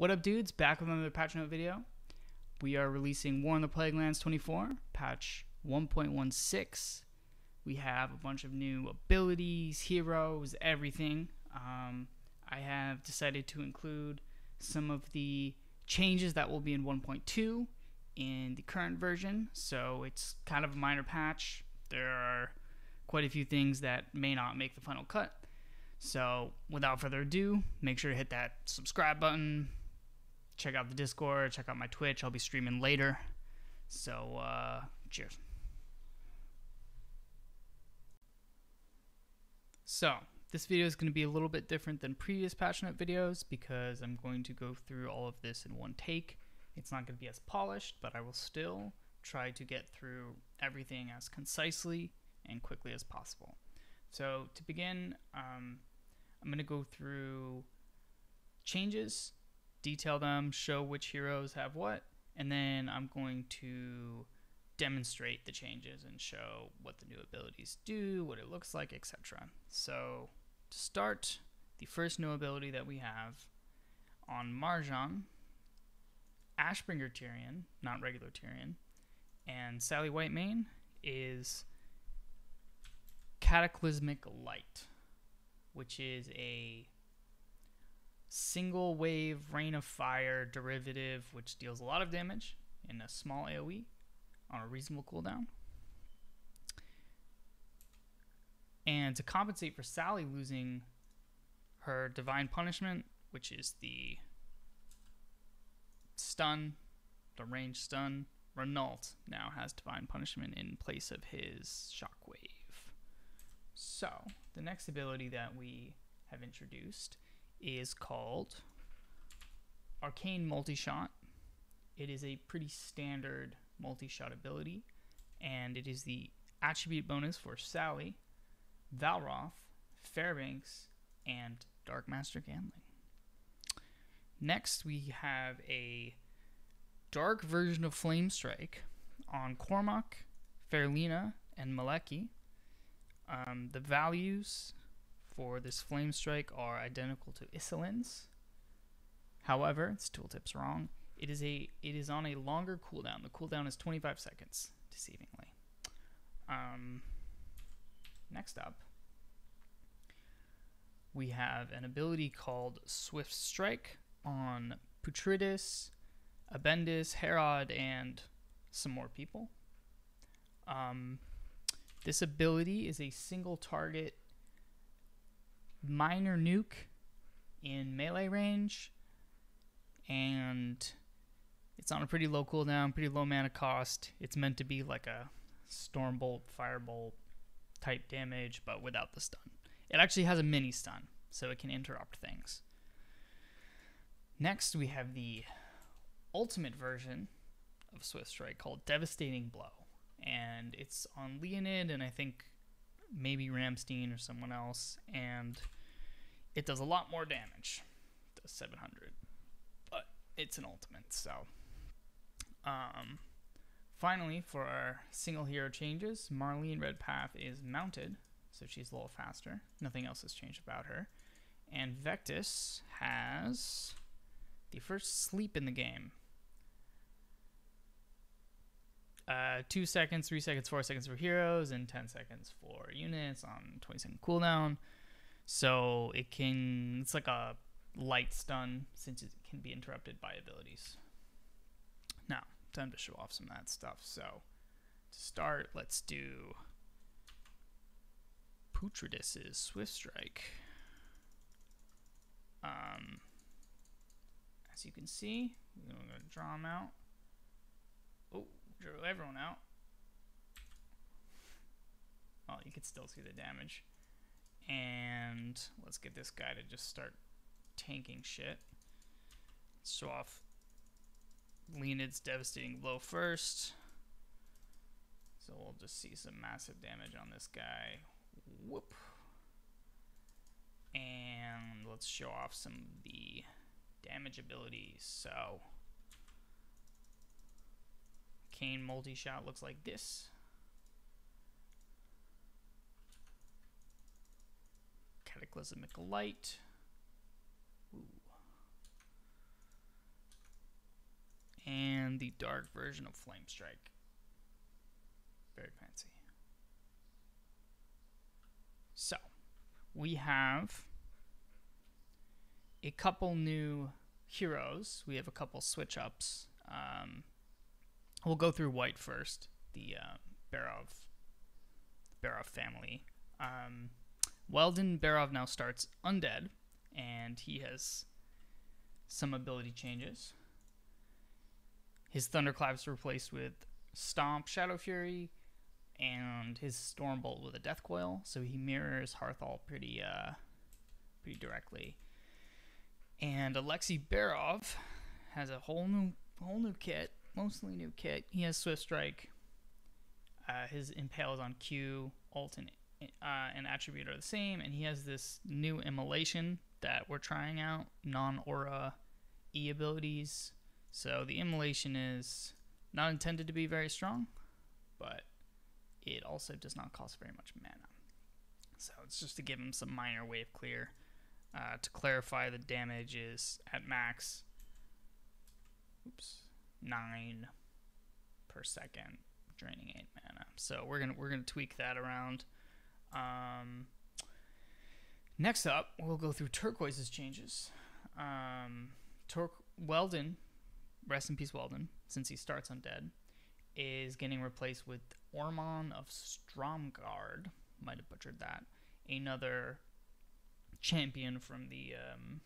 What up, dudes? Back with another patch note video. We are releasing War in the Plaguelands 24, patch 1.16. We have a bunch of new abilities, heroes, everything. Um, I have decided to include some of the changes that will be in 1.2 in the current version, so it's kind of a minor patch. There are quite a few things that may not make the final cut. So, without further ado, make sure to hit that subscribe button, check out the Discord, check out my Twitch. I'll be streaming later. So, uh, cheers. So, this video is going to be a little bit different than previous Passionate videos because I'm going to go through all of this in one take. It's not going to be as polished, but I will still try to get through everything as concisely and quickly as possible. So, to begin, um, I'm going to go through changes detail them, show which heroes have what, and then I'm going to demonstrate the changes and show what the new abilities do, what it looks like, etc. So, to start, the first new ability that we have on Mograine, Ashbringer Tirion, not regular Tirion, and Sally Whitemane is Cataclysmic Light, which is a single wave rain of fire derivative, which deals a lot of damage in a small AoE on a reasonable cooldown. And to compensate for Sally losing her divine punishment, which is the stun, the range stun, Renault now has divine punishment in place of his shockwave. So, the next ability that we have introduced is called Arcane Multi-Shot. It is a pretty standard multi-shot ability, and it is the attribute bonus for Sally, Valroth, Fairbanks, and Darkmaster Gandling. Next, we have a dark version of Flame Strike on Cormac, Fairlena, and Maleki. Um, the values for this Flame Strike are identical to Isillien's. However, its tooltip's wrong. It is a it is on a longer cooldown. The cooldown is 25 seconds, deceivingly. Um, next up, we have an ability called Swift Strike on Putridius, Abbendis, Herod, and some more people. Um, this ability is a single target minor nuke in melee range, and it's on a pretty low cooldown, pretty low mana cost. It's meant to be like a Stormbolt, Firebolt type damage, but without the stun. It actually has a mini stun, so it can interrupt things. Next, we have the ultimate version of Swift Strike called Devastating Blow. And it's on Leonid and I think maybe Ramstein or someone else. And it does a lot more damage. It does 700. But it's an ultimate, so. Um, finally, for our single hero changes, Marlene Redpath is mounted, so she's a little faster. Nothing else has changed about her. And Vectis has the first sleep in the game. Uh, two seconds, three seconds, four seconds for heroes, and 10 seconds for units on 20 second cooldown. So it can, it's like a light stun since it can be interrupted by abilities. Now, time to show off some of that stuff. So to start, let's do Putridius's Swift Strike. Um, as you can see, we're going to draw them out. Drew everyone out. Well, you can still see the damage. And let's get this guy to just start tanking shit. Show off Leonid's devastating blow first. So we'll just see some massive damage on this guy. Whoop. And let's show off some of the damage abilities. So, Multi-shot looks like this. Cataclysmic Light. Ooh. the dark version of Flame Strike. Very fancy. So, we have a couple new heroes. We have a couple switch ups. Um, we'll go through white first. The uh, Barov, Barov family. Um, Weldon Barov now starts undead, and he has some ability changes. His Thunderclap's replaced with Stomp, Shadow Fury, and his Stormbolt with a Death Coil, so he mirrors Hearthal pretty, uh, pretty directly. And Alexei Barov has a whole new, whole new kit, mostly new kit. He has Swift Strike. Uh, his Impale is on Q, Ult and, uh, and Attribute are the same, and he has this new Immolation that we're trying out, non-aura E abilities. So the Immolation is not intended to be very strong, but it also does not cost very much mana. So it's just to give him some minor wave clear. Uh, to clarify, the damage is at max. Oops, nine per second, draining eight mana. So we're gonna we're gonna tweak that around. Um, next up, we'll go through Turquoise's changes. Um, Tur- Weldon, rest in peace, Weldon, since he starts undead, is getting replaced with Ormon of Stromgarde. Might have butchered that. Another champion from the um,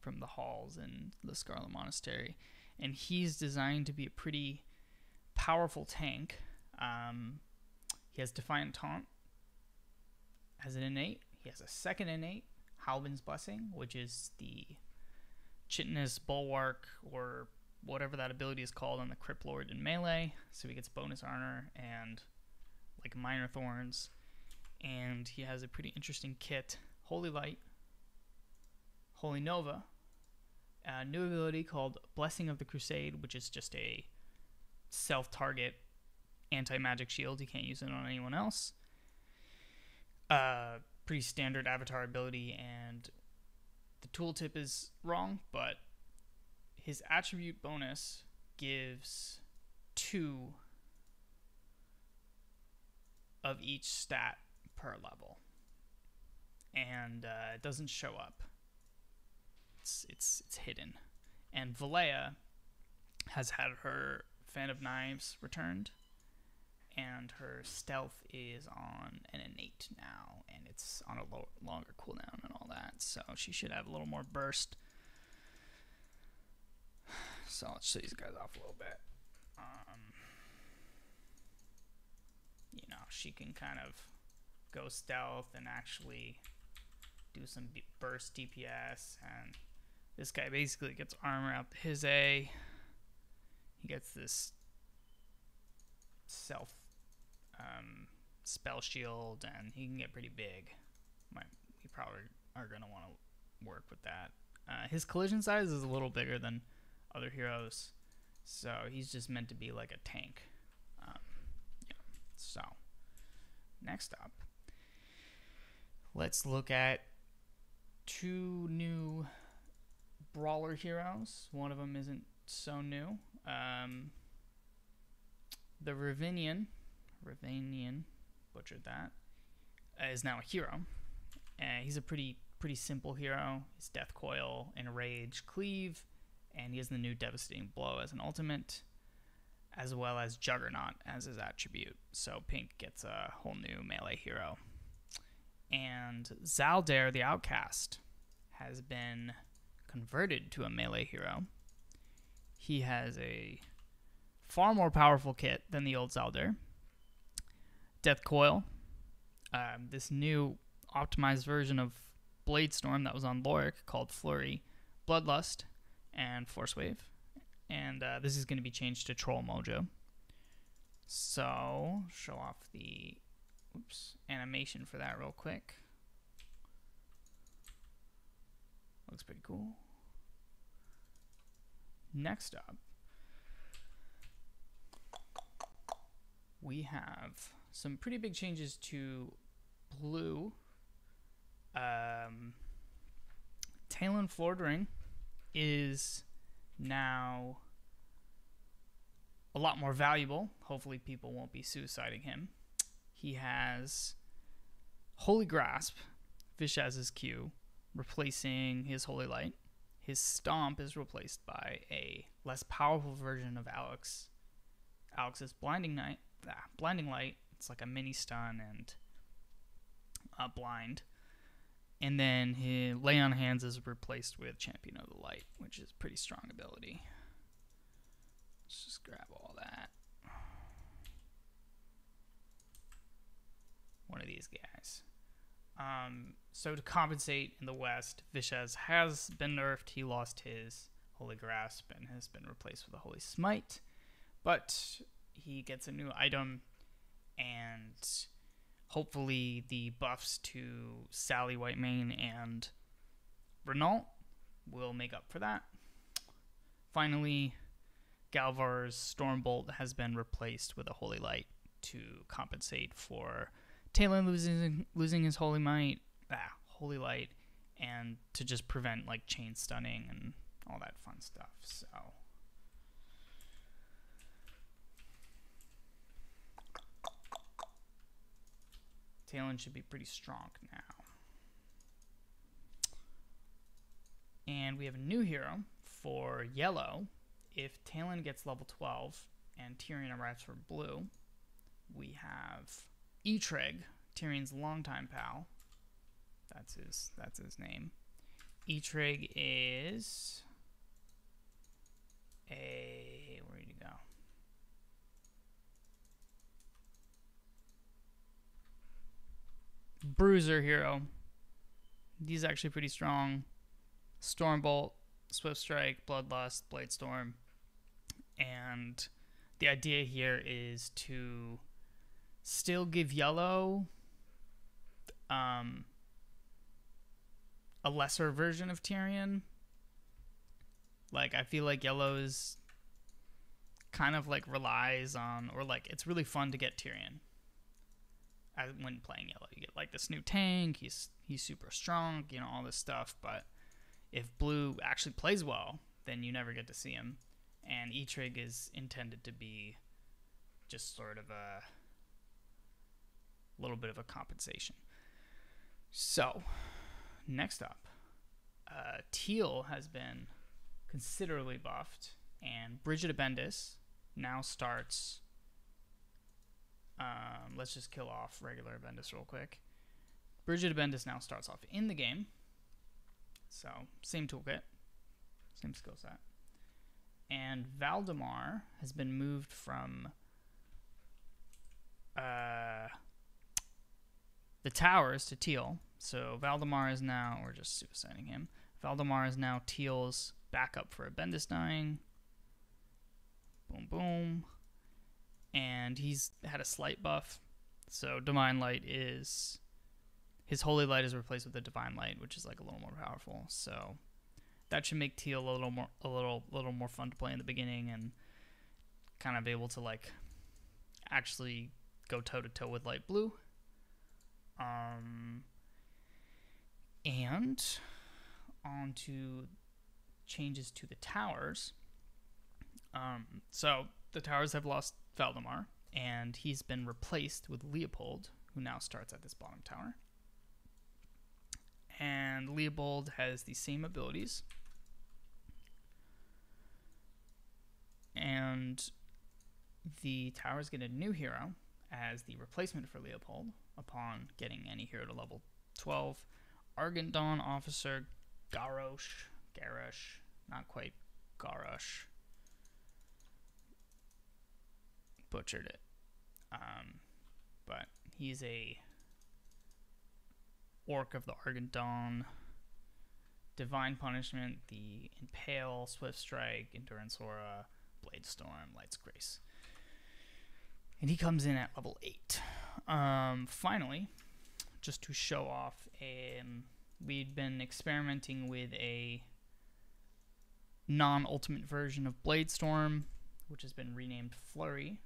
from the halls in the Scarlet Monastery, and he's designed to be a pretty powerful tank. Um, he has Defiant Taunt as an innate. He has a second innate, Halbin's Blessing, which is the Chitinous Bulwark or whatever that ability is called on the Crypt Lord in melee. So he gets bonus armor and like Minor Thorns. And he has a pretty interesting kit Holy Light, Holy Nova, a new ability called Blessing of the Crusade, which is just a self target anti magic shield. You can't use it on anyone else. Uh, pretty standard avatar ability, and the tooltip is wrong, but his attribute bonus gives two of each stat per level, and uh, it doesn't show up. It's it's it's hidden, and Valea has had her fan of knives returned, and her stealth is on an innate now, and it's on a lo- longer cooldown and all that. So she should have a little more burst. So let's show these guys off a little bit. Um, you know, she can kind of go stealth and actually do some burst DPS. And this guy basically gets armor out his A. He gets this self um, spell shield, and he can get pretty big. We probably are going to want to work with that. Uh, his collision size is a little bigger than other heroes, so he's just meant to be like a tank. Um, yeah. So, next up, let's look at two new brawler heroes. One of them isn't so new. Um, the Ravenian, Ravenian, butchered that, uh, is now a hero. Uh, he's a pretty pretty simple hero. His Death Coil, Enrage, Cleave, and he has the new Devastating Blow as an ultimate, as well as Juggernaut as his attribute. So Pink gets a whole new melee hero. And Zael'darr the Outcast has been converted to a melee hero. He has a far more powerful kit than the old Zael'darr. Death Coil, um, this new optimized version of Bladestorm that was on Lorik called Flurry, Bloodlust, and Force Wave. And uh, this is going to be changed to Troll Mojo. So, show off the oops, animation for that real quick. Looks pretty cool. Next up, we have some pretty big changes to blue. Um, Taelan Fordring is now a lot more valuable. Hopefully, people won't be suiciding him. He has Holy Grasp, Vishas's Q, replacing his Holy Light. His Stomp is replaced by a less powerful version of Alex. Alex's Blinding Night, ah, Blinding Light. It's like a mini stun and uh, blind. And then his Lay on Hands is replaced with Champion of the Light, which is pretty strong ability. Let's just grab all that. One of these guys. Um, so to compensate in the West, Vishas has been nerfed. He lost his Holy Grasp and has been replaced with a Holy Smite. But he gets a new item and hopefully the buffs to Sally Whitemane and Renault will make up for that. Finally, Galvar's Stormbolt has been replaced with a Holy Light to compensate for Taelan losing losing his Holy Might, ah, Holy Light, and to just prevent like chain stunning and all that fun stuff. So. Taelan should be pretty strong now. And we have a new hero for yellow. If Taelan gets level 12 and Tirion arrives for blue, we have Eitrigg, Tirion's longtime pal. That's his that's his name. Eitrigg is a where did he go? Bruiser hero. He's actually pretty strong. Stormbolt, Swift Strike, Bloodlust, Blade Storm. And the idea here is to still give yellow um, a lesser version of Tirion. Like I feel like yellow is kind of like relies on or like it's really fun to get Tirion. as, when playing yellow. You get like this new tank. He's he's super strong. You know all this stuff. But if blue actually plays well, then you never get to see him. And Eitrigg is intended to be just sort of a little bit of a compensation. So, next up, uh, Teal has been considerably buffed, and Brigitte Bendis now starts um, let's just kill off regular Bendis real quick. Brigitte Bendis now starts off in the game. So, same toolkit, same skill set. And Valdemar has been moved from uh, the towers to Teal. So, Valdemar is now, we're just suiciding him. Valdemar is now Teal's backup for a Bendis dying. Boom, boom and he's had a slight buff. So divine light is his holy light is replaced with the divine light, which is like a little more powerful. So that should make teal a little more a little little more fun to play in the beginning and kind of be able to like actually go toe to toe with light blue. Um and on to changes to the towers. Um, so the towers have lost Valdemar, and he's been replaced with Leopold, who now starts at this bottom tower. And Leopold has the same abilities. And the towers get a new hero as the replacement for Leopold upon getting any hero to level 12. Argent Dawn Officer Garosh. Garrosh. Not quite Garrosh. butchered it. Um, but he's a orc of the Argent Dawn. Divine Punishment, the Impale, Swift Strike, Endurance Aura, Blade Storm, Light's Grace. And he comes in at level 8. Um, finally, just to show off, um, we'd been experimenting with a non ultimate version of Blade Storm, which has been renamed Flurry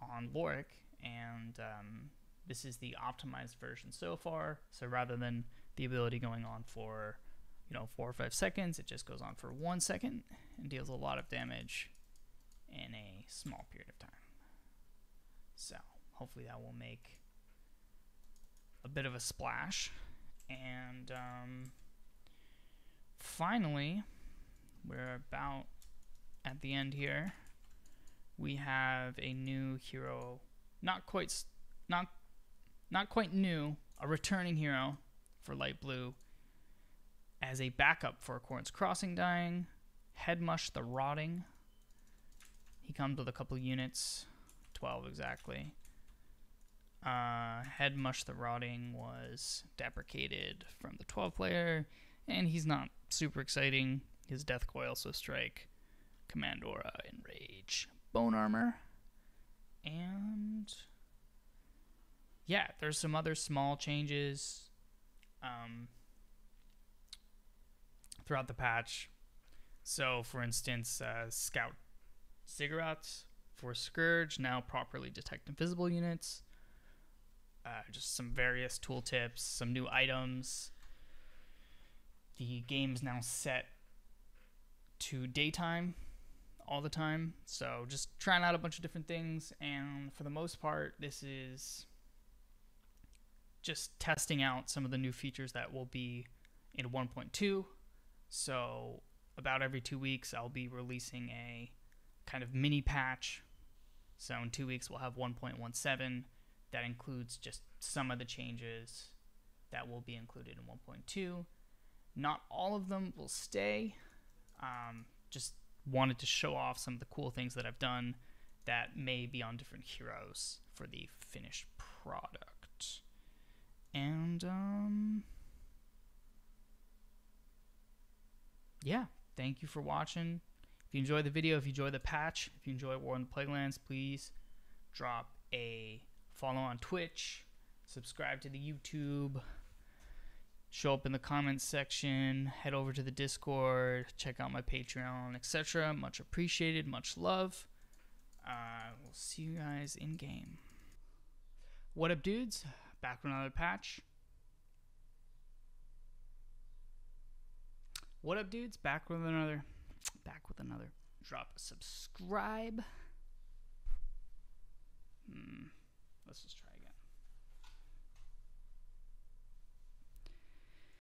on Lorik, and um, this is the optimized version so far. So rather than the ability going on for, you know, four or five seconds, it just goes on for one second and deals a lot of damage in a small period of time. So hopefully that will make a bit of a splash. And um, finally, we're about at the end here. We have a new hero, not quite, not, not quite new, a returning hero for light blue as a backup for Corin's Crossing dying. Hed'mush the Rotting. He comes with a couple units, 12 exactly. Uh, Hed'mush the Rotting was deprecated from the 12 player, and he's not super exciting. His Death Coil, so Strike, Command Aura, Enrage, Bone Armor, and yeah, there's some other small changes um, throughout the patch. So, for instance, uh, Scout Ziggurats for Scourge now properly detect invisible units. Uh, just some various tooltips, some new items. The game's now set to daytime all the time. So just trying out a bunch of different things. And for the most part, this is just testing out some of the new features that will be in 1.2. So about every two weeks, I'll be releasing a kind of mini patch. So in two weeks, we'll have 1.17 that includes just some of the changes that will be included in 1.2. Not all of them will stay. Um, just wanted to show off some of the cool things that I've done that may be on different heroes for the finished product. And, um, yeah, thank you for watching. If you enjoyed the video, if you enjoyed the patch, if you enjoy War in the Plaguelands, please drop a follow on Twitch, subscribe to the YouTube, show up in the comments section, head over to the Discord, check out my Patreon, etc. Much appreciated, much love. Uh, we'll see you guys in game. What up, dudes? Back with another patch. What up, dudes? Back with another. Back with another. Drop a subscribe. Hmm. Let's just try.